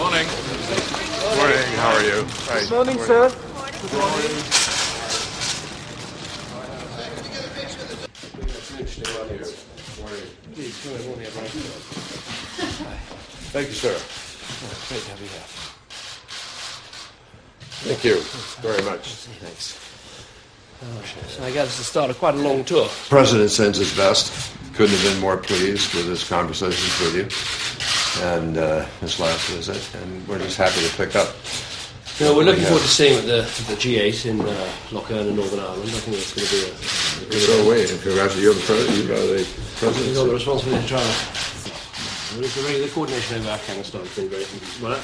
Morning. Morning. How are you? Right. Good morning, sir. Thank you, sir. Great to have you here. Thank you very much. Thanks. So I guess it's started quite a long tour. President sends his best. Couldn't have been more pleased with his conversations with you and uh, his last visit, and we're just happy to pick up. You know, we're looking Yeah. forward to seeing at the, the G8 in uh, Lough Erne in Northern Ireland. I think that's going to be a, a good So event. wait, and congratulations, you're the president. You are the We've got the responsibility to try and the, the coordination over Afghanistan has been very well.